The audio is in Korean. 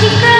지금